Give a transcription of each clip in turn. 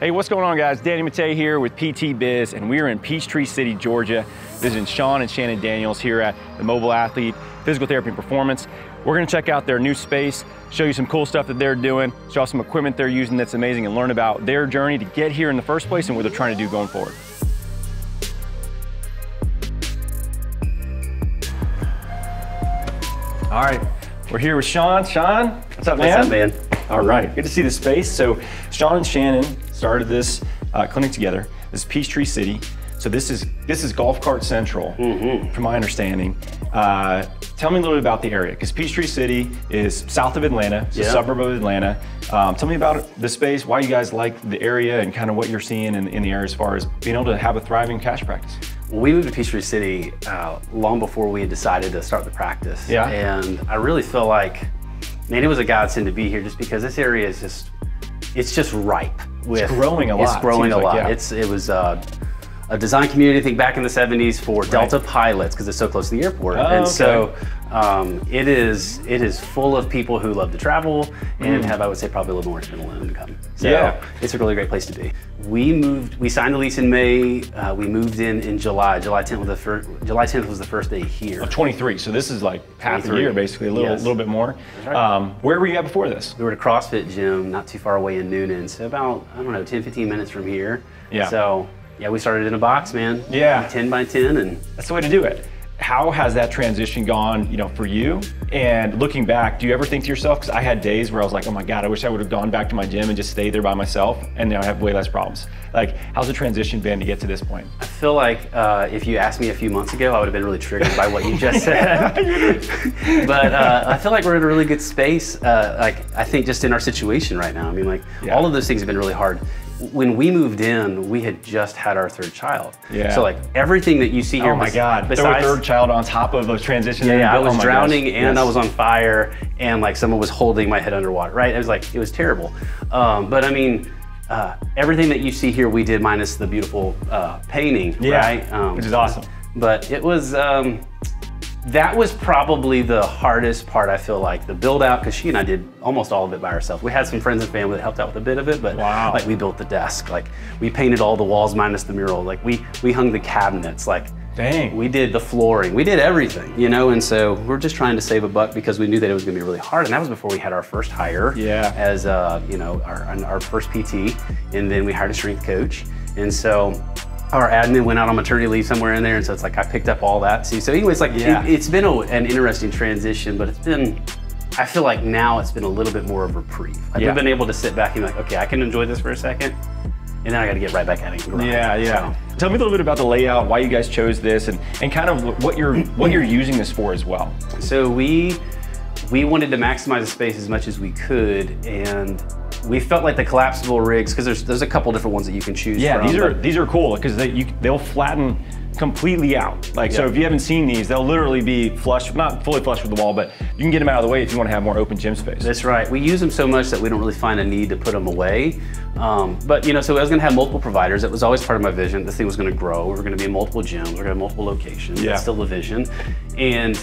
Hey, what's going on guys? Danny Matta here with PT Biz and we are in Peachtree City, Georgia, visiting Shawn and Shannon Daniels here at the Mobile Athlete Physical Therapy and Performance. We're gonna check out their new space, show you some cool stuff that they're doing, show some equipment they're using that's amazing and learn about their journey to get here in the first place and what they're trying to do going forward. All right, we're here with Shawn. Shawn, what's up, man? What's up, man? All right, good to see the space. So Shawn and Shannon started this uh, clinic together. This is Peachtree City. So this is this is Golf Cart Central, Mm-hmm. from my understanding. Uh, tell me a little bit about the area, because Peachtree City is south of Atlanta, it's a suburb of Atlanta. Um, tell me about the space, why you guys like the area, and kind of what you're seeing in, in the area as far as being able to have a thriving cash practice. We moved to Peachtree City uh, long before we had decided to start the practice. Yeah. And I really feel like, man, it was a godsend to be here just because this area is just, it's just ripe. With, growing a lot, It's growing seems a like, lot. yeah. It's It was uh, a design community, I think back in the 70s for Delta pilots because it's so close to the airport. Oh, and okay. so um, it is it is full of people who love to travel and have, I would say, probably a little more disposable income. So Mm. Yeah. it's a really great place to be. We moved, we signed the lease in May. Uh, we moved in in July. July 10th was the first. July 10th was the first day here. 23, so this is like half a year, basically, a little, Yes. little bit more. right. Um, where were you at before this? We were at a CrossFit gym not too far away in Newnan, so about I don't know 10, 15 minutes from here. Yeah. So yeah, we started in a box, man. Yeah. 10 by 10, and That's the way to do it. How has that transition gone, you know, for you? And looking back, do you ever think to yourself, because I had days where I was like, oh my God, I wish I would have gone back to my gym and just stayed there by myself, and now I have way less problems. Like, how's the transition been to get to this point? I feel like uh, if you asked me a few months ago, I would have been really triggered by what you just said. but uh, I feel like we're in a really good space. Uh, like I think just in our situation right now. I mean, like Yeah. all of those things have been really hard. When we moved in, we had just had our third child. Yeah. So like everything that you see here. Oh my God, throw a third child on top of a transition. yeah, yeah, I was Oh drowning gosh. and Yes. I was on fire and like someone was holding my head underwater, right? It was like, it was terrible. Um, but I mean, uh, everything that you see here, we did minus the beautiful uh, painting, Yeah, right? Um, which is awesome. But it was, um, that was probably the hardest part, I feel like, the build out, because she and I did almost all of it by ourselves. We had some friends and family that helped out with a bit of it, but Wow. like we built the desk, like we painted all the walls minus the mural, like we, we hung the cabinets, like Dang. we did the flooring, we did everything, you know, and so we're just trying to save a buck because we knew that it was gonna be really hard. And that was before we had our first hire Yeah. as, uh, you know, our, our first PT. And then we hired a strength coach. And so our admin went out on maternity leave somewhere in there. And so it's like I picked up all that. See, so anyways, like Yeah. it, has been a, an interesting transition, but it's been, I feel like now it's been a little bit more of a reprieve. Like Yeah. we've been able to sit back and be like, okay, I can enjoy this for a second. And then I got to get right back at it. Yeah, yeah. So- Tell me a little bit about the layout, why you guys chose this, and, and kind of what you're what you're using this for as well. So we we wanted to maximize the space as much as we could, and we felt like the collapsible rigs because there's there's a couple different ones that you can choose Yeah, from. these are these are cool because they you, they'll flatten completely out. Like so, if you haven't seen these, they'll literally be flush, not fully flush with the wall, but you can get them out of the way if you want to have more open gym space. That's right. We use them so much that we don't really find a need to put them away. Um, but you know, so I was going to have multiple providers. That was always part of my vision. This thing was going to grow. We were going to be in multiple gyms. We are going to have multiple locations. Yeah. That's still the vision. And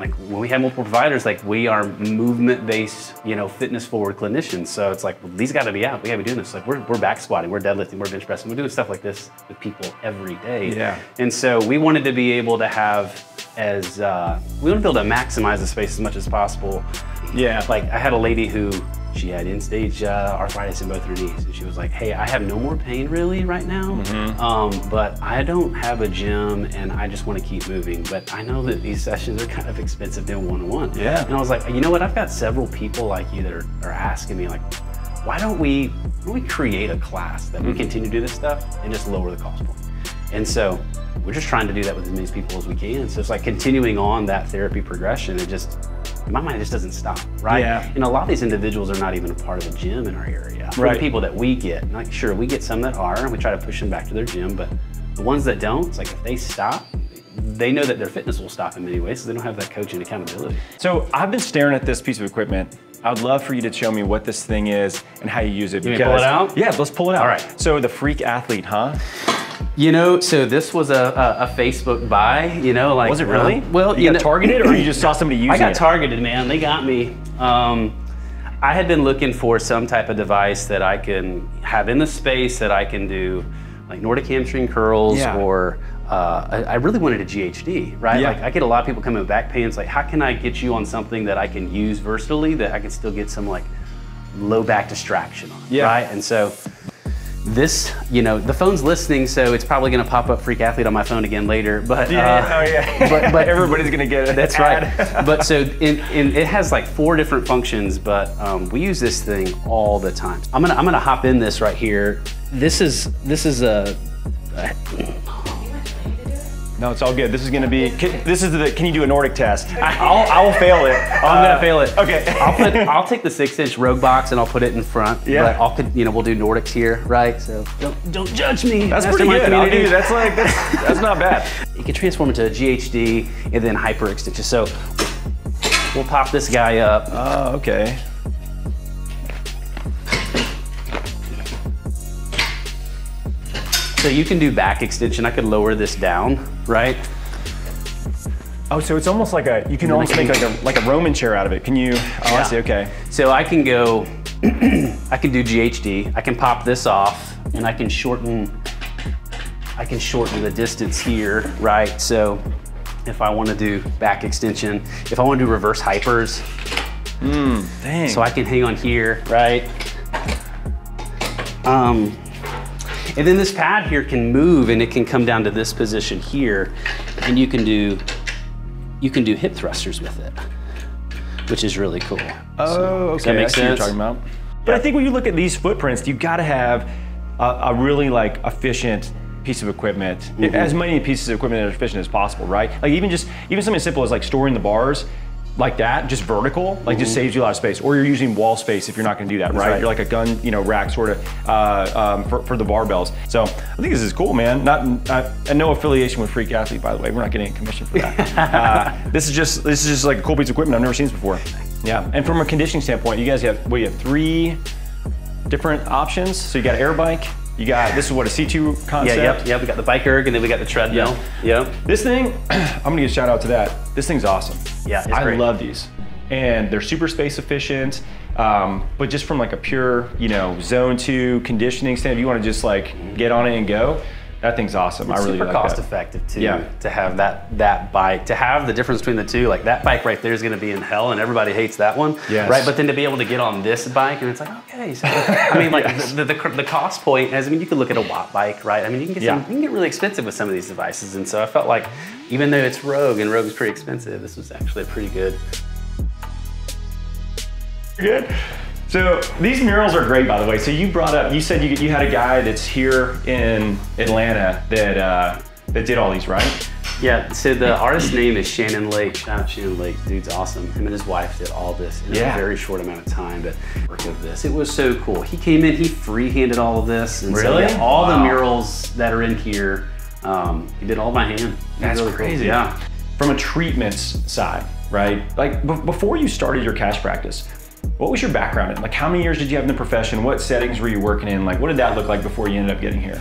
like when we have multiple providers, like we are movement-based, you know, fitness-forward clinicians. So it's like well, these got to be out. We got to be doing this. Like we're, we're back squatting, we're deadlifting, we're bench pressing, we're doing stuff like this with people every day. Yeah. And so we wanted to be able to have as uh, we want to be able to maximize the space as much as possible. Yeah. Like I had a lady who she had end-stage uh, arthritis in both her knees, and she was like, "Hey, I have no more pain really right now, Mm-hmm. um, but I don't have a gym, and I just want to keep moving. But I know that these sessions are kind of expensive doing one-on-one. Yeah. And I was like, you know what? I've got several people like you that are, are asking me like, why don't we why don't we create a class that Mm-hmm. we continue to do this stuff and just lower the cost point? And so we're just trying to do that with as many people as we can. So it's like continuing on that therapy progression. and just, my mind, it just doesn't stop, right? Yeah. And a lot of these individuals are not even a part of a gym in our area. For Right. The people that we get, like sure, we get some that are, and we try to push them back to their gym, but the ones that don't, it's like if they stop, they know that their fitness will stop in many ways, so they don't have that coaching accountability. So I've been staring at this piece of equipment. I would love for you to show me what this thing is and how you use it. You to pull it out? Yeah, let's pull it out. All right. So the freak athlete, huh? You know, so this was a, a, a Facebook buy, you know, like. Was it really? uh, well, you, got know, targeted, or you just saw somebody using it? I got it? targeted, man. They got me. Um, I had been looking for some type of device that I can have in the space that I can do like Nordic hamstring curls Yeah. or uh, I, I really wanted a GHD, right? Yeah. Like I get a lot of people coming with back pain. It's like, how can I get you on something that I can use versatilely that I can still get some like low back distraction on, Yeah. right? And so this, you know, the phone's listening, so it's probably going to pop up Freak Athlete on my phone again later. But uh, oh yeah. but- but- everybody's gonna get it. that's right. but so in, in, it has like four different functions, but um, we use this thing all the time. I'm gonna I'm gonna hop in this right here. This is this is a, a No, it's all good. This is gonna be. Can, this is the. Can you do a Nordic test? I'll. I will fail it. I'm gonna fail it. Okay. I'll put I'll take the six inch Rogue box and I'll put it in front. Yeah. But I'll you know we'll do Nordics here, right? So don't don't judge me. That's pretty good. I'll give community. you. That's like. That's, that's not bad. You can transform into a GHD and then hyper extension. So we'll pop this guy up. Oh, okay. So you can do back extension. I could lower this down, right? Oh, so it's almost like a. You can almost make like a like a Roman chair out of it. Can you? Oh, I see. Okay. So I can go, I can do GHD. I can pop this off and I can shorten, I can shorten the distance here, right? So if I want to do back extension, if I want to do reverse hypers, Dang. so I can hang on here, right? Um, and then this pad here can move and it can come down to this position here and you can do, you can do hip thrusters with it, which is really cool. Oh, okay. That makes I see what you're sense? talking about. But I think when you look at these footprints, you've got to have a, a really like efficient piece of equipment, Mm-hmm. as many pieces of equipment that are efficient as possible, right? Like even just even something as simple as like storing the bars like that, just vertical, like just saves you a lot of space. Or you're using wall space if you're not going to do that, right? Mm-hmm. right. You're like a gun, you know, rack sort of uh, um, for, for the barbells. So I think this is cool, man. Not, not and no affiliation with Freak Athlete, by the way. We're not getting any commission for that. uh, this is just this is just like a cool piece of equipment I've never seen this before. Yeah, and from a conditioning standpoint, you guys have what you have three different options. So you got air bike, you got this is what a C2 concept. Yeah, yep, yep. We got the bike erg and then we got the treadmill. Yep. This thing, I'm gonna give a shout out to that. This thing's awesome. Yeah, it's I great. love these, and they're super space efficient. Um, but just from like a pure, you know, zone two conditioning stand, if you want to just like get on it and go, that thing's awesome. I really super like cost that. effective too. Yeah. To have that that bike, to have the difference between the two, like that bike right there is going to be in hell, and everybody hates that one. Yes. Right. But then to be able to get on this bike, and it's like okay, so I mean, like Yes. the, the, the, the cost point, as I mean, you could look at a watt bike, right? I mean, you can get some, you can get really expensive with some of these devices, and so I felt like even though it's Rogue and Rogue is pretty expensive, this was actually pretty good. Good. So these murals are great, by the way. So you brought up, you said you, you had a guy that's here in Atlanta that uh, that did all these, right? Yeah, so the artist's name is Shannon Lake. Shout out Shannon Lake, dude's awesome. Him and his wife did all this in Yeah. a very short amount of time. But work of this, it was so cool. He came in, he free-handed all of this, and so, yeah, all the murals that are in here, um, he did all by hand. That's really cool. crazy. Yeah. From a treatments side, right? Like b- before you started your cash practice, what was your background in? Like how many years did you have in the profession? What settings were you working in? Like what did that look like before you ended up getting here?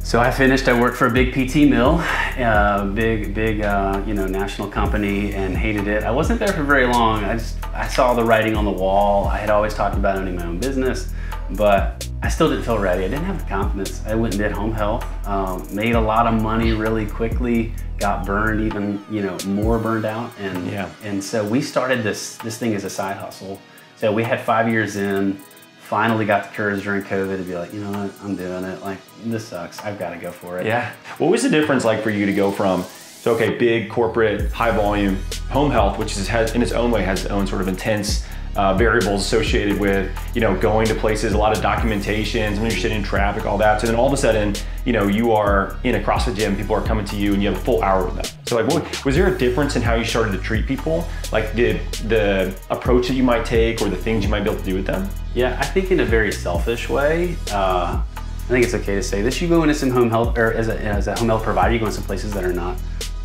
So I finished. I worked for a big PT mill, uh, big, big, uh, you know, national company, and hated it. I wasn't there for very long. I just I saw the writing on the wall. I had always talked about owning my own business, but I still didn't feel ready. I didn't have the confidence. I went and did home health, um, made a lot of money really quickly, got burned even, you know, more burned out, and Yeah. and so we started this this thing as a side hustle. So we had five years in finally got the courage during COVID to be like, you know what, I'm doing it. Like, this sucks. I've got to go for it. Yeah. What was the difference like for you to go from so okay, big corporate, high volume, home health, which is has in its own way has its own sort of intense uh, variables associated with you know going to places, a lot of documentation, when you're sitting in traffic, all that. So then all of a sudden, you know, you are in a CrossFit gym, people are coming to you, and you have a full hour with them. So like, what, was there a difference in how you started to treat people? Like, did the approach that you might take, or the things you might be able to do with them? Yeah, I think in a very selfish way. Uh, I think it's okay to say this. You go into some home health, or as a, as a home health provider, you go into some places that are not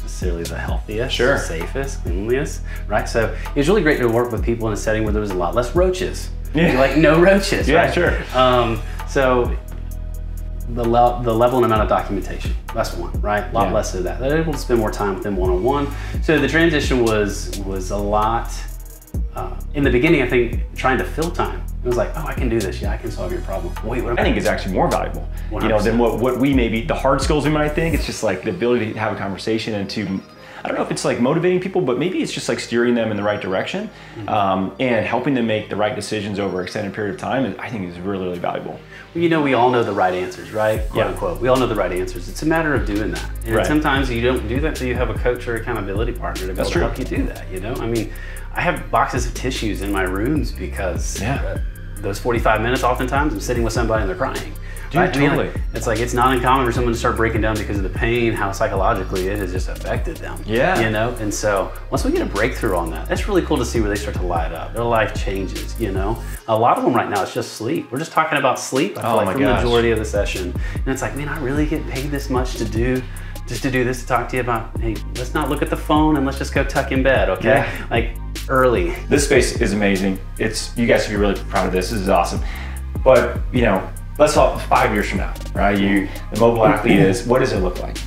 necessarily the healthiest, Sure. safest, cleanliest, right? So it was really great to work with people in a setting where there was a lot less roaches. Yeah. Like no roaches, Yeah, right? sure. Um, so the, le- the level and amount of documentation, that's one, right? A lot Yeah. less of that. They're able to spend more time with them one-on-one. So the transition was was a lot uh, in the beginning, I think trying to fill time. It was like, oh, I can do this. Yeah, I can solve your problem. Wait, what? Am I think is actually more valuable, you know, than what, what we maybe the hard skills we might think. It's just like the ability to have a conversation and to I don't know if it's like motivating people, but maybe it's just like steering them in the right direction mm-hmm. um, and helping them make the right decisions over an extended period of time. I think is really, really valuable. Well, you know, we all know the right answers, right? Quote yeah. unquote. We all know the right answers. It's a matter of doing that. And right. sometimes you don't do that until you have a coach or accountability partner to, to help you do that. You know, I mean, I have boxes of tissues in my rooms because yeah. uh, those 45 minutes, oftentimes, I'm sitting with somebody and they're crying. Dude, right? totally. I mean, like, it's like it's not uncommon for someone to start breaking down because of the pain, how psychologically it has just affected them. Yeah. You know, and so once we get a breakthrough on that, that's really cool to see where they start to light up. Their life changes. You know, a lot of them right now it's just sleep. We're just talking about sleep. I feel oh like for the majority of the session, and it's like, man, I really get paid this much to do just to do this to talk to you about hey let's not look at the phone and let's just go tuck in bed okay yeah. like early this space is amazing it's you guys should be really proud of this this is awesome but you know let's talk five years from now, right? You, the mobile athlete is, what does it look like?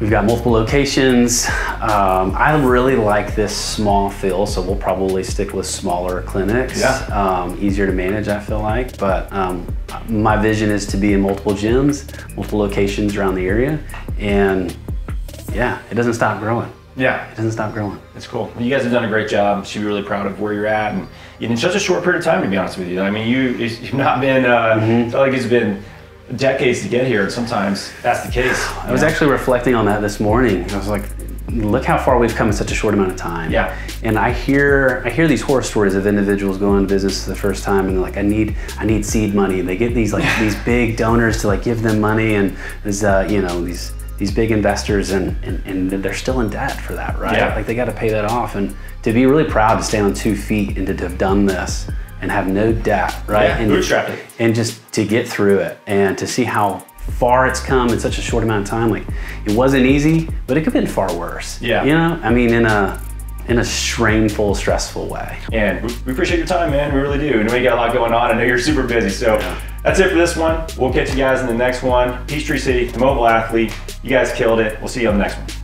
We've got multiple locations. Um, I really like this small feel, so we'll probably stick with smaller clinics. Yeah. Um, easier to manage, I feel like. But um, my vision is to be in multiple gyms, multiple locations around the area, and yeah, it doesn't stop growing. Yeah. It doesn't stop growing. It's cool. Well, you guys have done a great job. Should be really proud of where you're at. And in such a short period of time, to be honest with you. I mean, you, you've not been, uh, mm-hmm. like it's been decades to get here. And sometimes that's the case. I was actually reflecting on that this morning. I was like, look how far we've come in such a short amount of time. Yeah. And I hear I hear these horror stories of individuals going into business for the first time and they're like, I need I need seed money. And they get these like these big donors to like give them money and there's uh, you know these these big investors and, and, and they're still in debt for that, right? Yeah. Like they got to pay that off. And to be really proud to stay on two feet and to have done this and have no debt, right? Yeah, and, bootstrapping. And just to get through it and to see how far it's come in such a short amount of time. Like it wasn't easy, but it could have been far worse. Yeah. You know, I mean, in a in a strainful, stressful way. And we appreciate your time, man. We really do. And we got a lot going on. I know you're super busy. So yeah. That's it for this one. We'll catch you guys in the next one. Peachtree City, the mobile athlete. You guys killed it. We'll see you on the next one.